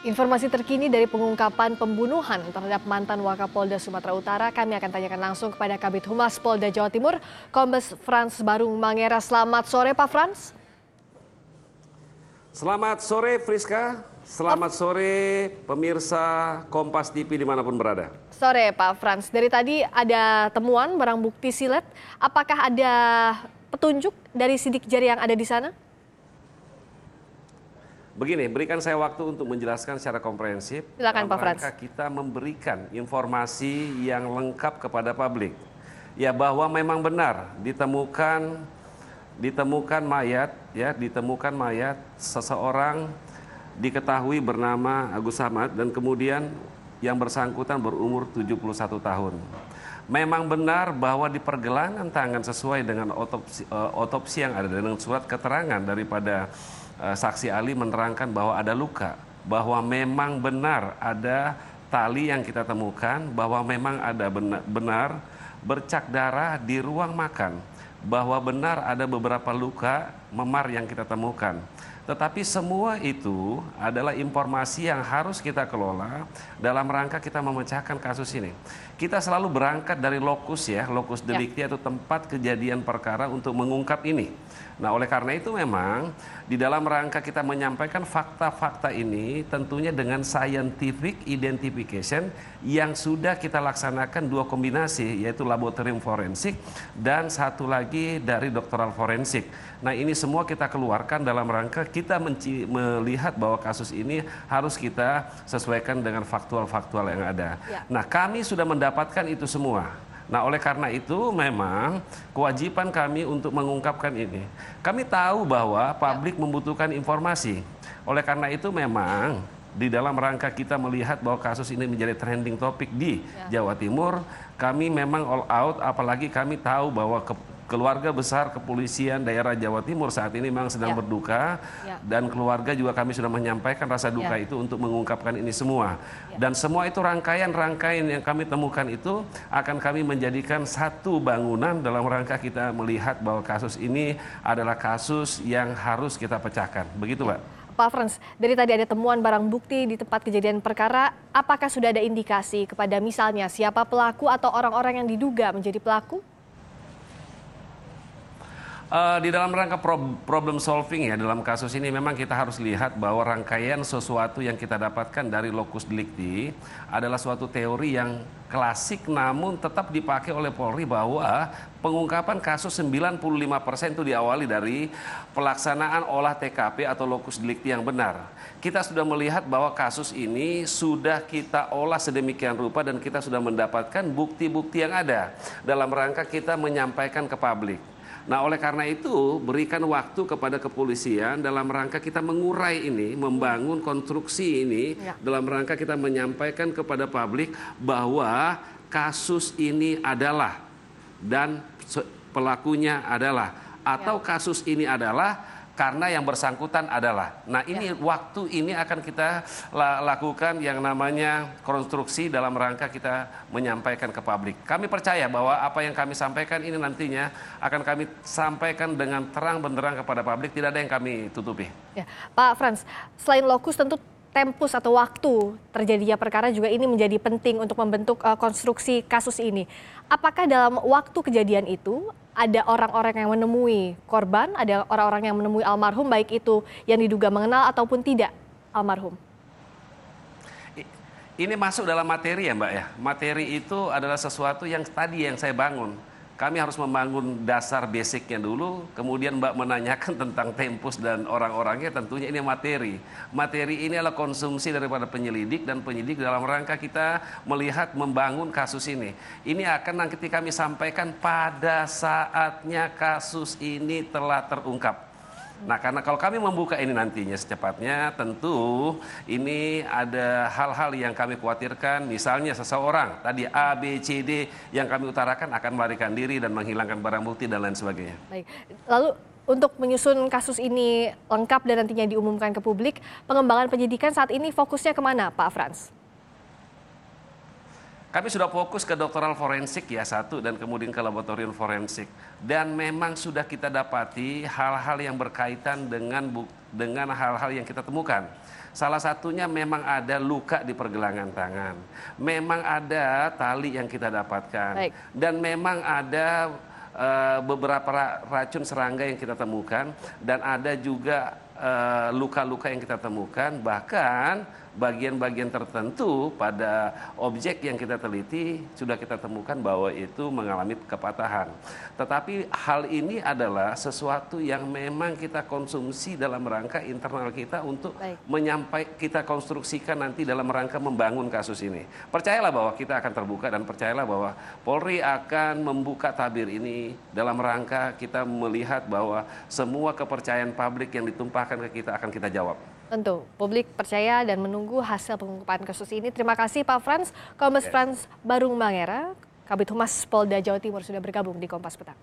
Informasi terkini dari pengungkapan pembunuhan terhadap mantan Wakapolda Sumatera Utara kami akan tanyakan langsung kepada Kabit Humas Polda Jawa Timur, Kombes Frans Barung Mangera. Selamat sore Pak Frans. Selamat sore Friska, selamat sore pemirsa Kompas TV di mana pun berada. Sore Pak Frans, dari tadi ada temuan barang bukti silet, apakah ada petunjuk dari sidik jari yang ada di sana? Begini, berikan saya waktu untuk menjelaskan secara komprehensif. Silakan Pak Frans. Kita memberikan informasi yang lengkap kepada publik. Ya bahwa memang benar ditemukan ditemukan mayat ya ditemukan mayat seseorang diketahui bernama Agus Samad dan kemudian yang bersangkutan berumur 71 tahun. Memang benar bahwa di pergelangan tangan sesuai dengan otopsi, uh, otopsi yang ada dengan surat keterangan daripada saksi ahli menerangkan bahwa ada luka, bahwa memang benar ada tali yang kita temukan, bahwa memang ada benar, benar bercak darah di ruang makan, bahwa benar ada beberapa luka memar yang kita temukan. Tetapi semua itu adalah informasi yang harus kita kelola dalam rangka kita memecahkan kasus ini. Kita selalu berangkat dari lokus ya, lokus ya. delikti ya. atau tempat kejadian perkara untuk mengungkap ini. Nah, oleh karena itu memang di dalam rangka kita menyampaikan fakta-fakta ini tentunya dengan scientific identification yang sudah kita laksanakan dua kombinasi yaitu laboratorium forensik dan satu lagi dari doktoral forensik. Nah, ini semua kita keluarkan dalam rangka kita melihat bahwa kasus ini harus kita sesuaikan dengan faktual-faktual yang ada. Ya. Nah, kami sudah mendapatkan itu semua. Nah, oleh karena itu memang kewajiban kami untuk mengungkapkan ini. Kami tahu bahwa publik membutuhkan informasi. Oleh karena itu memang di dalam rangka kita melihat bahwa kasus ini menjadi trending topik di ya. Jawa Timur, kami memang all out apalagi kami tahu bahwa ke, keluarga besar kepolisian daerah Jawa Timur saat ini memang sedang ya. berduka ya. dan keluarga juga kami sudah menyampaikan rasa duka ya. itu untuk mengungkapkan ini semua ya. dan semua itu rangkaian-rangkaian yang kami temukan itu akan kami menjadikan satu bangunan dalam rangka kita melihat bahwa kasus ini adalah kasus yang harus kita pecahkan begitu ya. Pak. Pak Frans, dari tadi ada temuan barang bukti di tempat kejadian perkara, apakah sudah ada indikasi kepada misalnya siapa pelaku atau orang-orang yang diduga menjadi pelaku? Uh, di dalam rangka problem solving ya dalam kasus ini memang kita harus lihat bahwa rangkaian sesuatu yang kita dapatkan dari locus delicti adalah suatu teori yang klasik namun tetap dipakai oleh Polri bahwa pengungkapan kasus 95% itu diawali dari pelaksanaan olah TKP atau locus delicti yang benar. Kita sudah melihat bahwa kasus ini sudah kita olah sedemikian rupa dan kita sudah mendapatkan bukti-bukti yang ada dalam rangka kita menyampaikan ke publik. Nah, oleh karena itu, berikan waktu kepada kepolisian dalam rangka kita mengurai ini, membangun konstruksi ini, ya. dalam rangka kita menyampaikan kepada publik bahwa kasus ini adalah dan pelakunya adalah atau ya. kasus ini adalah karena yang bersangkutan adalah. Nah ini ya. waktu ini akan kita lakukan yang namanya konstruksi dalam rangka kita menyampaikan ke publik. Kami percaya bahwa apa yang kami sampaikan ini nantinya akan kami sampaikan dengan terang benderang kepada publik, tidak ada yang kami tutupi. Ya. Pak Frans, selain lokus tentu tempus atau waktu terjadinya perkara juga ini menjadi penting untuk membentuk uh, konstruksi kasus ini. Apakah dalam waktu kejadian itu ada orang-orang yang menemui korban, ada orang-orang yang menemui almarhum, baik itu yang diduga mengenal ataupun tidak almarhum. Ini masuk dalam materi ya Mbak ya. Materi itu adalah sesuatu yang tadi yang saya bangun kami harus membangun dasar basicnya dulu, kemudian Mbak menanyakan tentang tempus dan orang-orangnya, tentunya ini materi. Materi ini adalah konsumsi daripada penyelidik dan penyidik dalam rangka kita melihat membangun kasus ini. Ini akan nanti kami sampaikan pada saatnya kasus ini telah terungkap. Nah, karena kalau kami membuka ini nantinya secepatnya, tentu ini ada hal-hal yang kami khawatirkan. Misalnya seseorang tadi A, B, C, D yang kami utarakan akan melarikan diri dan menghilangkan barang bukti dan lain sebagainya. Baik. Lalu untuk menyusun kasus ini lengkap dan nantinya diumumkan ke publik, pengembangan penyidikan saat ini fokusnya ke mana, Pak Frans? Kami sudah fokus ke doktoral forensik ya satu dan kemudian ke laboratorium forensik dan memang sudah kita dapati hal-hal yang berkaitan dengan dengan hal-hal yang kita temukan. Salah satunya memang ada luka di pergelangan tangan, memang ada tali yang kita dapatkan, Baik. dan memang ada eh, beberapa ra- racun serangga yang kita temukan, dan ada juga luka-luka yang kita temukan, bahkan bagian-bagian tertentu pada objek yang kita teliti sudah kita temukan bahwa itu mengalami kepatahan. Tetapi hal ini adalah sesuatu yang memang kita konsumsi dalam rangka internal kita untuk Baik. menyampai kita konstruksikan nanti dalam rangka membangun kasus ini. Percayalah bahwa kita akan terbuka dan percayalah bahwa Polri akan membuka tabir ini dalam rangka kita melihat bahwa semua kepercayaan publik yang ditumpahkan ke kita akan kita jawab. Tentu, publik percaya dan menunggu hasil pengungkapan kasus ini. Terima kasih Pak Frans, Kombes Frans Barung Mangera, Kabit Humas Polda Jawa Timur sudah bergabung di Kompas Petang.